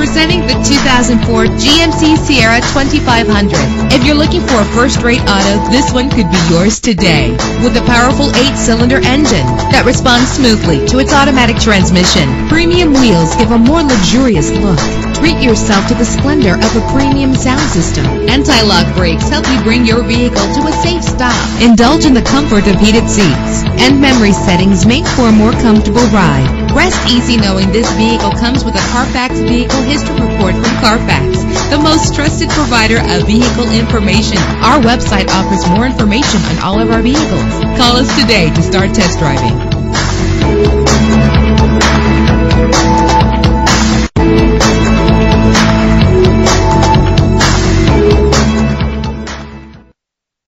Presenting the 2004 GMC Sierra 2500. If you're looking for a first-rate auto, this one could be yours today. With a powerful eight-cylinder engine that responds smoothly to its automatic transmission, premium wheels give a more luxurious look. Treat yourself to the splendor of a premium sound system. Anti-lock brakes help you bring your vehicle to a safe stop. Indulge in the comfort of heated seats. And memory settings make for a more comfortable ride. Rest easy knowing this vehicle comes with a Carfax Vehicle History Report from Carfax, the most trusted provider of vehicle information. Our website offers more information on all of our vehicles. Call us today to start test driving.